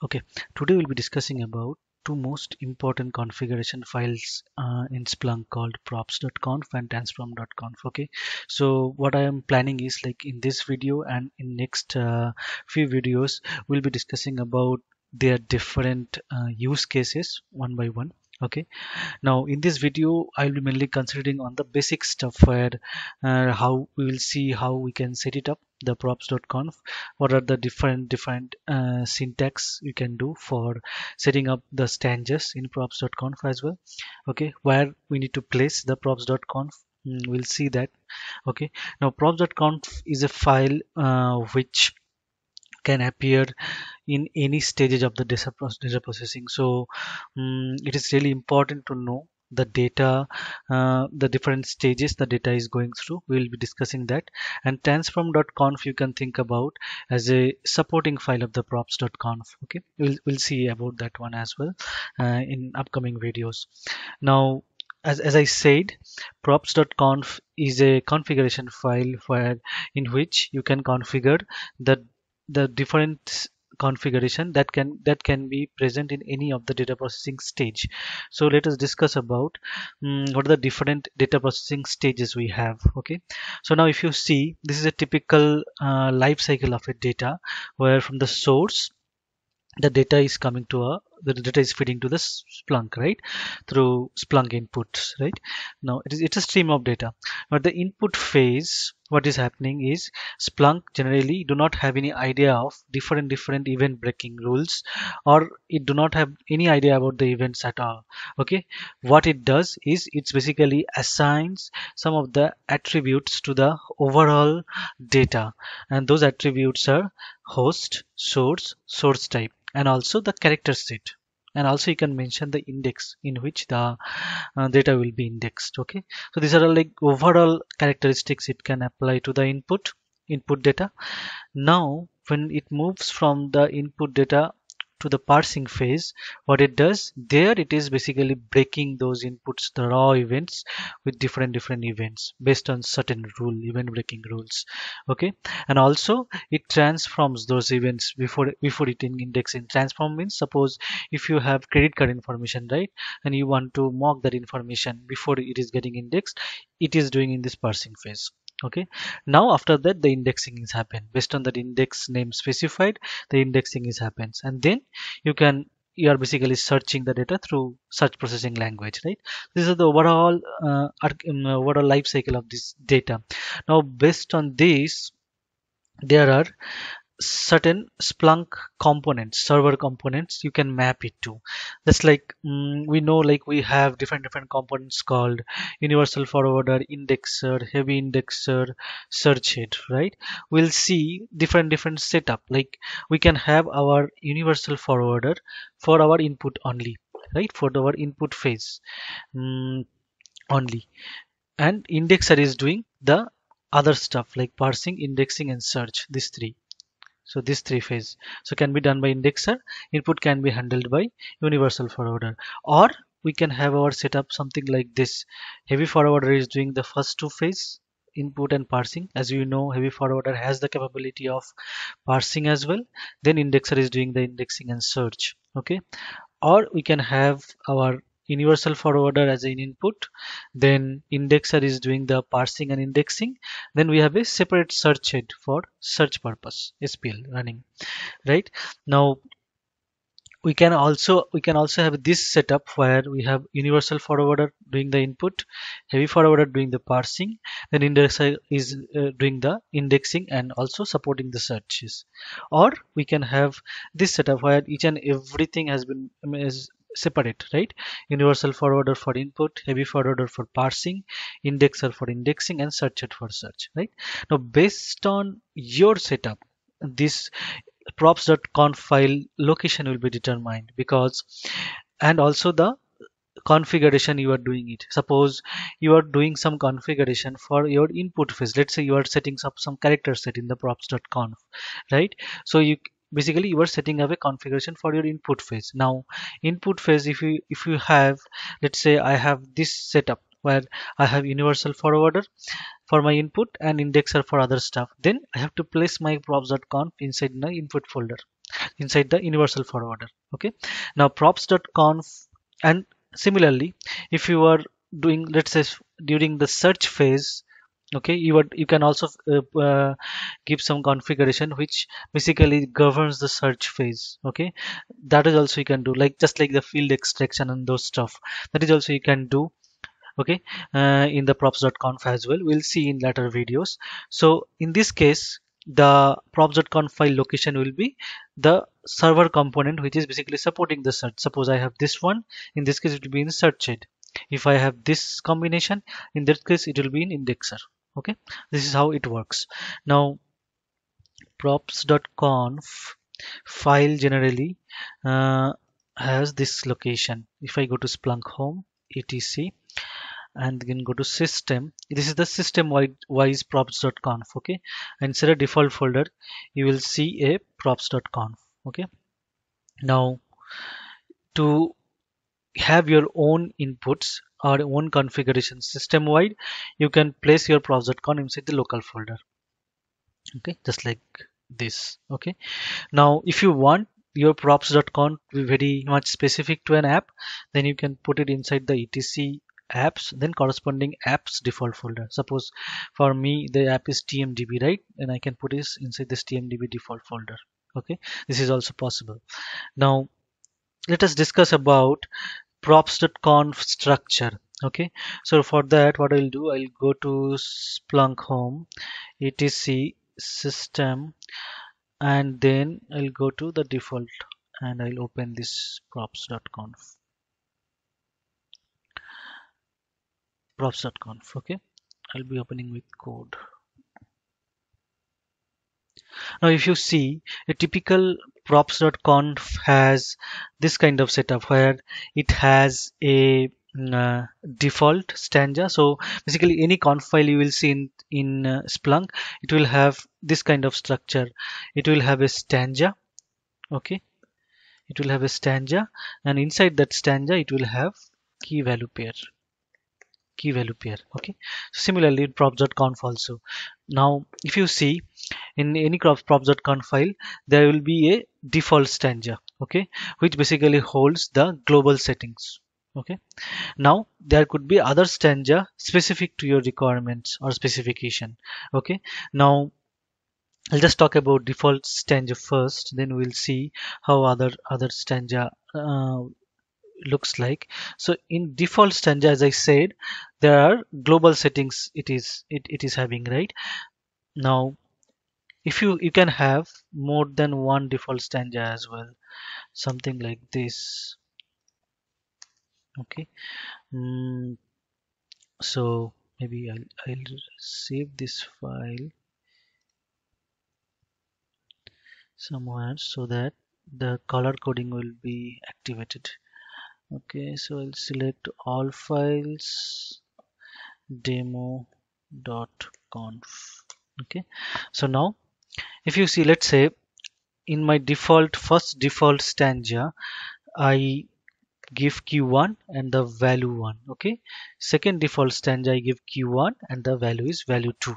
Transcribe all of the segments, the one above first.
Okay, today we'll be discussing about two most important configuration files uh, in Splunk called props.conf and transform.conf. Okay, so what I am planning is like in this video and in next uh, few videos we'll be discussing about their different uh, use cases one by one okay. Now in this video i'll be mainly considering on the basic stuff where uh, how we will see how we can set it up the props.conf what are the different different uh, syntax you can do for setting up the stanzas in props.conf as well. Okay. Where we need to place the props.conf mm, we'll see that. Okay. Now props.conf is a file uh, which can appear in any stages of the data, processing. So um, it is really important to know the data uh, the different stages the data is going through. We will be discussing that. And transform.conf you can think about as a supporting file of the props.conf okay? We'll, we'll see about that one as well uh, in upcoming videos. Now as, as I said, props.conf is a configuration file where in which you can configure the the different configuration that can that can be present in any of the data processing stage. So let us discuss about um, what are the different data processing stages we have okay? So now if you see this is a typical uh, life cycle of a data where from the source the data is coming to a the data is feeding to the Splunk, right? Through Splunk inputs, right? Now it is it's a stream of data. But the input phase, what is happening is Splunk generally do not have any idea of different different event breaking rules, or it do not have any idea about the events at all. Okay, what it does is it's basically assigns some of the attributes to the overall data, and those attributes are host, source, source type and also the character set and also you can mention the index in which the uh, data will be indexed okay? So these are like overall characteristics it can apply to the input input data. Now when it moves from the input data to the parsing phase. What it does there it is basically breaking those inputs the raw events with different different events based on certain rule event breaking rules. Okay? And also it transforms those events before before it in indexing transform means suppose if you have credit card information right? And you want to mock that information before it is getting indexed it is doing in this parsing phase okay. Now after that the indexing is happened based on that index name specified the indexing is happens. And then you can you are basically searching the data through search processing language right? This is the overall uh, um, overall life cycle of this data. Now based on this there are certain Splunk components, server components, you can map it to. That's like um, we know, like we have different different components called universal forwarder, indexer, heavy indexer, search head, right? We'll see different different setup. Like we can have our universal forwarder for our input only, right? For our input phase um, only, and indexer is doing the other stuff like parsing, indexing, and search. These three so this three phase. So can be done by indexer. Input can be handled by universal forwarder. Or we can have our setup something like this. Heavy forwarder is doing the first two phase input and parsing. As you know heavy forwarder has the capability of parsing as well. Then indexer is doing the indexing and search. Okay? Or we can have our universal forwarder as an input. Then indexer is doing the parsing and indexing. Then we have a separate search head for search purpose spl running right? Now we can also we can also have this setup where we have universal forwarder doing the input heavy forwarder doing the parsing then indexer is uh, doing the indexing and also supporting the searches. Or we can have this setup where each and everything has been is separate right? Universal forwarder for input heavy forwarder for parsing indexer for indexing and searcher for search right? Now based on your setup this props.conf file location will be determined because and also the configuration you are doing it. Suppose you are doing some configuration for your input phase. Let's say you are setting up some character set in the props.conf right? So you basically you are setting up a configuration for your input phase. Now input phase if you if you have let's say i have this setup where i have universal forwarder for my input and indexer for other stuff then i have to place my props.conf inside my input folder inside the universal forwarder okay? Now props.conf and similarly if you are doing let's say during the search phase okay you would you can also uh, uh, give some configuration which basically governs the search phase. Okay that is also you can do like just like the field extraction and those stuff. That is also you can do okay uh, in the props.conf as well. We'll see in later videos. So in this case the props.conf file location will be the server component which is basically supporting the search. Suppose i have this one in this case it will be in search head if i have this combination in that case it will be in indexer okay? This is how it works. Now props.conf file generally uh, has this location. If I go to Splunk home etc and then go to system this is the system wise props.conf okay? And set a default folder you will see a props.conf okay? Now to have your own inputs or own configuration system wide you can place your props.conf inside the local folder. Okay just like this. Okay now if you want your props.conf to be very much specific to an app then you can put it inside the etc apps then corresponding apps default folder. Suppose for me the app is tmdb right? And i can put this inside this tmdb default folder. Okay this is also possible. Now let us discuss about props.conf structure. Okay. So for that what I'll do I'll go to Splunk home etc system and then I'll go to the default and I'll open this props.conf props.conf okay. I'll be opening with code. Now if you see a typical props.conf has this kind of setup where it has a mm, uh, default stanza. So basically any conf file you will see in in uh, splunk it will have this kind of structure. It will have a stanza okay? It will have a stanza and inside that stanza it will have key value pair key value pair okay? Similarly in props.conf also. Now if you see in any props.conf file there will be a default stanza okay which basically holds the global settings okay. Now there could be other stanza specific to your requirements or specification okay. Now I'll just talk about default stanza first then we'll see how other other stanza uh, looks like. So in default stanza as i said there are global settings it is it, it is having right? Now if you you can have more than one default stanza as well something like this. Okay. Mm, so maybe I'll, I'll save this file somewhere so that the color coding will be activated. Okay so I'll select all files demo.conf okay so now if you see let's say in my default first default stanza I give q1 and the value 1 okay? Second default stanza I give q1 and the value is value 2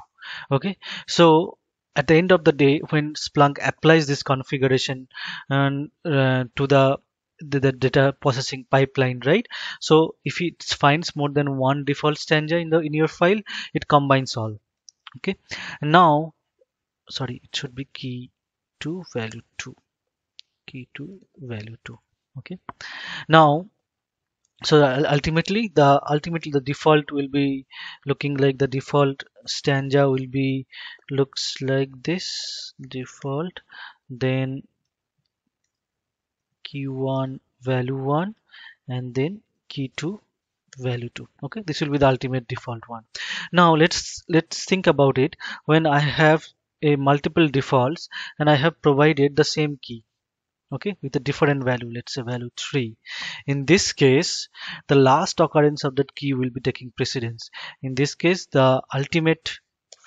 okay? So at the end of the day when Splunk applies this configuration and uh, to the the, the, data processing pipeline right? So if it finds more than one default stanza in the in your file it combines all okay? And now sorry it should be key to value 2 key to value 2 okay. Now so ultimately the ultimately the default will be looking like the default stanza will be looks like this default then key1 value 1 and then key 2 value 2 okay. This will be the ultimate default one. Now let's let's think about it. When i have a multiple defaults and i have provided the same key okay with a different value let's say value 3 in this case the last occurrence of that key will be taking precedence. In this case the ultimate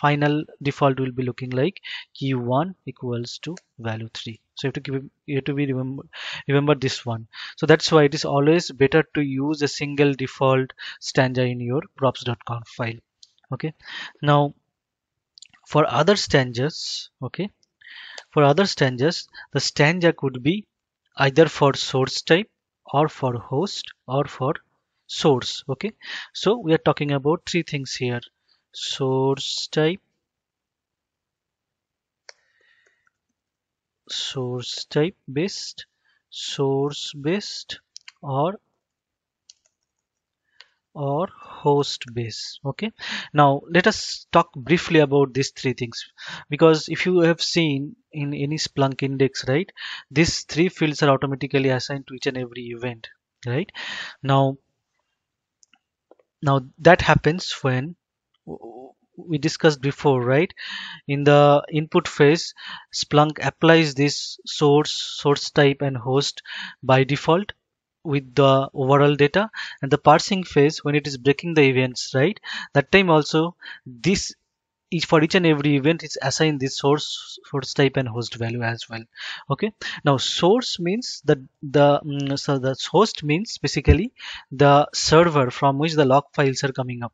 final default will be looking like key 1 equals to value 3 so you have to keep you have to be remember remember this one. So that's why it is always better to use a single default stanza in your props.conf file okay. Now for other stanzas okay for other stanzas the stanza could be either for source type or for host or for source okay. So we are talking about three things here. Source type source type based source based or or host base okay? Now let us talk briefly about these three things. Because if you have seen in any splunk index right these three fields are automatically assigned to each and every event right? Now now that happens when we discussed before right? In the input phase splunk applies this source source type and host by default with the overall data and the parsing phase when it is breaking the events right? That time also this each for each and every event is assigned this source source type and host value as well okay? Now source means that the mm, so the host means basically the server from which the log files are coming up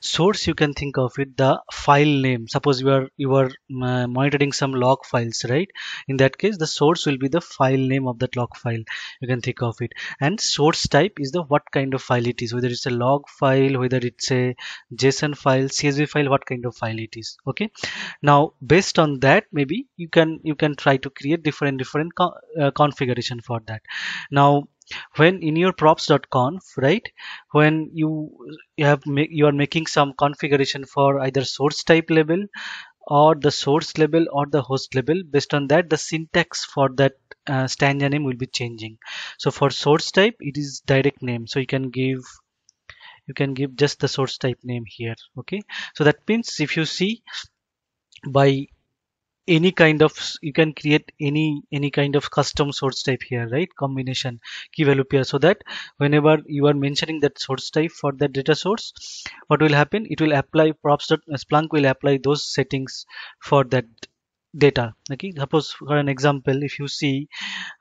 source you can think of it the file name. Suppose you are you are uh, monitoring some log files right? In that case the source will be the file name of that log file. You can think of it. And source type is the what kind of file it is whether it's a log file whether it's a json file csv file what kind of file it is okay? Now based on that maybe you can you can try to create different different co uh, configuration for that. Now when in your props.conf right when you, you have you are making some configuration for either source type label or the source label or the host label based on that the syntax for that uh, stanza name will be changing. So for source type it is direct name. So you can give you can give just the source type name here okay? So that means if you see by any kind of you can create any any kind of custom source type here right? Combination key value pair. So that whenever you are mentioning that source type for that data source what will happen? It will apply props splunk will apply those settings for that data okay? Suppose for an example if you see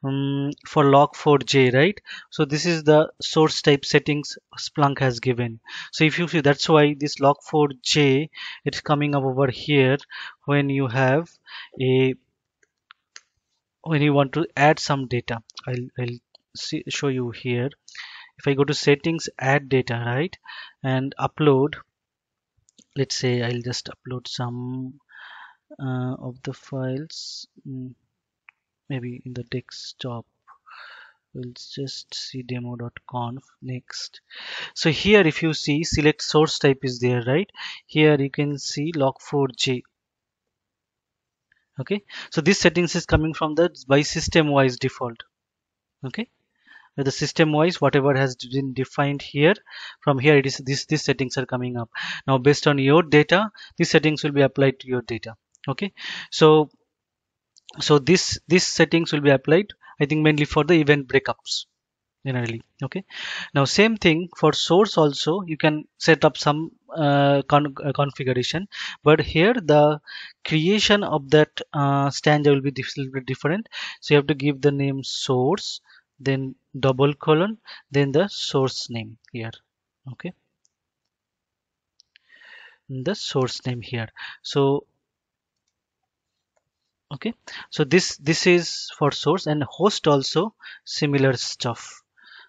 um, for log4j right? So this is the source type settings splunk has given. So if you see that's why this log4j it's coming up over here when you have a when you want to add some data. I'll, I'll see, show you here. If i go to settings add data right? And upload let's say i'll just upload some uh, of the files. Mm, maybe in the desktop we'll just see demo.conf next. So here if you see select source type is there right? Here you can see log4j okay? So this settings is coming from the by system wise default. Okay? The system wise whatever has been defined here from here it is this these settings are coming up. Now based on your data these settings will be applied to your data okay. So so this this settings will be applied i think mainly for the event breakups generally. Okay. Now same thing for source also you can set up some uh, con uh, configuration. But here the creation of that uh, stanza will be different. So you have to give the name source then double colon then the source name here. Okay. The source name here. So okay. So this this is for source and host also similar stuff.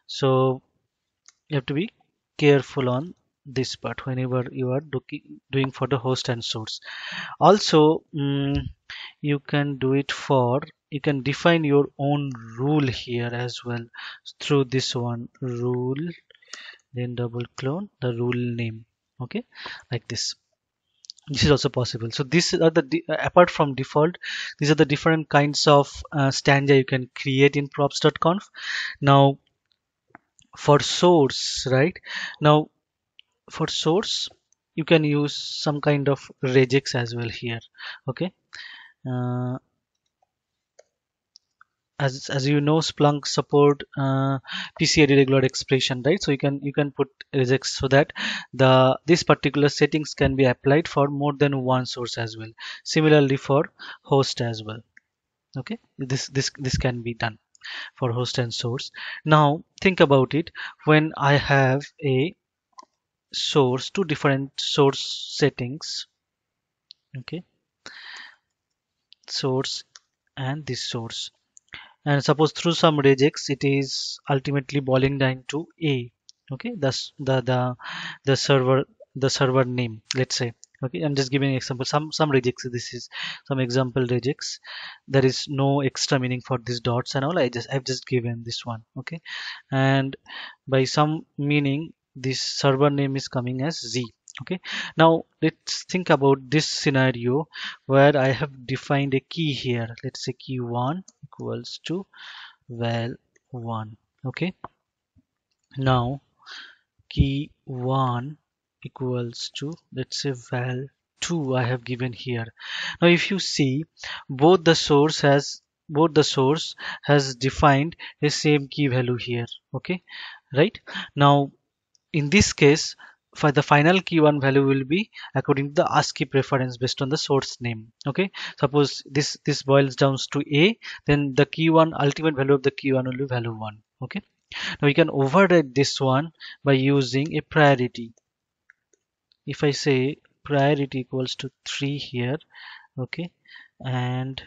So you have to be careful on this part whenever you are doing for the host and source. Also um, you can do it for you can define your own rule here as well. Through this one rule then double colon the rule name. Okay. Like this this is also possible. So these are the apart from default these are the different kinds of uh, stanza you can create in props.conf now for source right? Now for source you can use some kind of regex as well here okay? Uh, as as you know splunk support uh, PCRE regular expression right? So you can you can put regex so that the this particular settings can be applied for more than one source as well. Similarly for host as well. Okay? This this this can be done for host and source. Now think about it. When i have a source two different source settings okay? Source and this source and suppose through some regex it is ultimately boiling down to a okay? That's the the the server the server name let's say okay? I'm just giving example. Some some regex this is some example regex there is no extra meaning for these dots and all. I just i've just given this one okay? And by some meaning this server name is coming as z okay. Now let's think about this scenario where i have defined a key here. Let's say key 1 equals to val 1 okay. Now key 1 equals to let's say val 2 I have given here. Now if you see both the source has both the source has defined the same key value here. Okay. Right? Now in this case for the final key one value will be according to the ASCII preference based on the source name okay? Suppose this this boils down to a then the key one ultimate value of the key one will be value one okay? Now we can override this one by using a priority. If I say priority equals to 3 here okay? And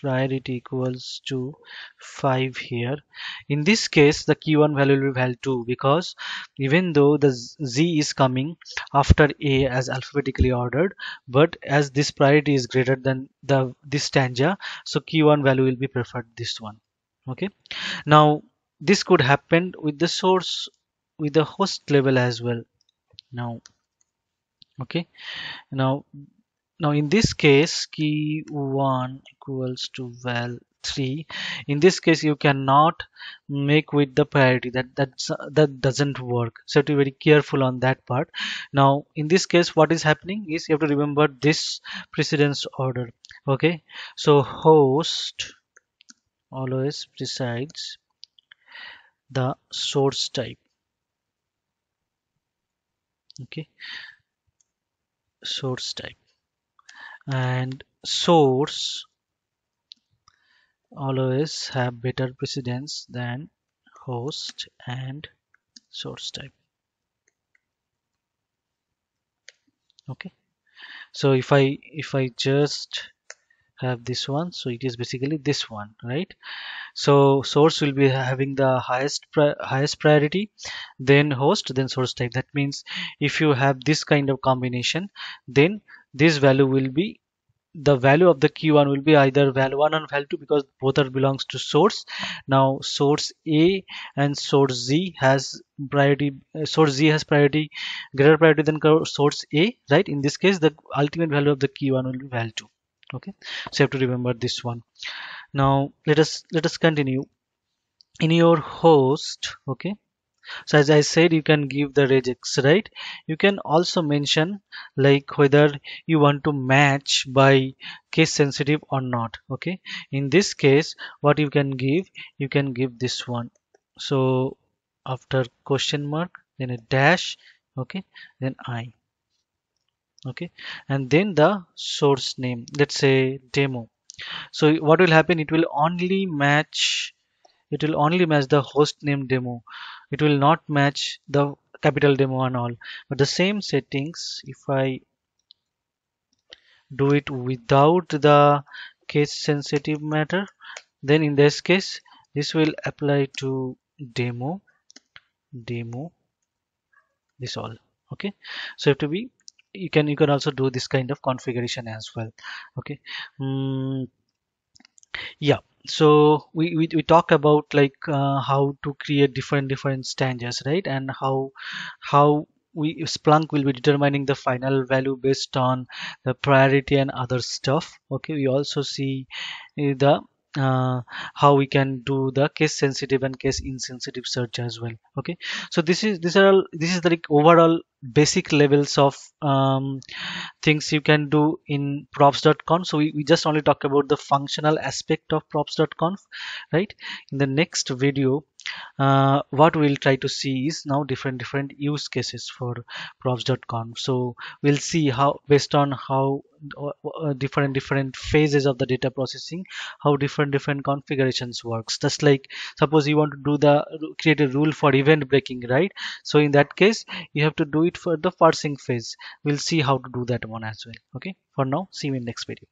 priority equals to 5 here. In this case the q1 value will be value 2 because even though the z is coming after a as alphabetically ordered but as this priority is greater than the this stanza so q1 value will be preferred this one. Okay. Now this could happen with the source with the host level as well. Now okay. Now now in this case key 1 equals to val 3 in this case you cannot make with the priority that that's that doesn't work. So to be very careful on that part. Now in this case what is happening is you have to remember this precedence order. Okay? So host always precedes the source type. Okay? Source type and source always have better precedence than host and source type. Okay. So if i if i just have this one so it is basically this one right? So source will be having the highest pri highest priority then host then source type. That means if you have this kind of combination then this value will be the value of the key one will be either value 1 and value 2 because both are belongs to source. Now source a and source z has priority uh, source z has priority greater priority than source a right? In this case the ultimate value of the key one will be value 2 okay? So you have to remember this one. Now let us let us continue. In your host okay so as i said you can give the regex right? You can also mention like whether you want to match by case sensitive or not okay? In this case what you can give you can give this one. So after question mark then a dash okay? Then i okay? And then the source name let's say demo. So what will happen? It will only match it will only match the host name demo. It will not match the capital demo and all. But the same settings if I do it without the case sensitive matter then in this case this will apply to demo demo this all. Okay? So have to be you can you can also do this kind of configuration as well. Okay? Mm, yeah so we, we, we talked about like uh, how to create different different stanzas right? And how how we Splunk will be determining the final value based on the priority and other stuff. Okay we also see uh, the uh, how we can do the case sensitive and case insensitive search as well okay? So this is these are all this is the like overall basic levels of um, things you can do in props.conf so we, we just only talk about the functional aspect of props.conf right? In the next video uh, what we'll try to see is now different different use cases for props.conf so we'll see how based on how uh, different different phases of the data processing how different different configurations works. Just like suppose you want to do the create a rule for event breaking right? So in that case you have to do it for the parsing phase. We'll see how to do that one as well okay? For now see you in next video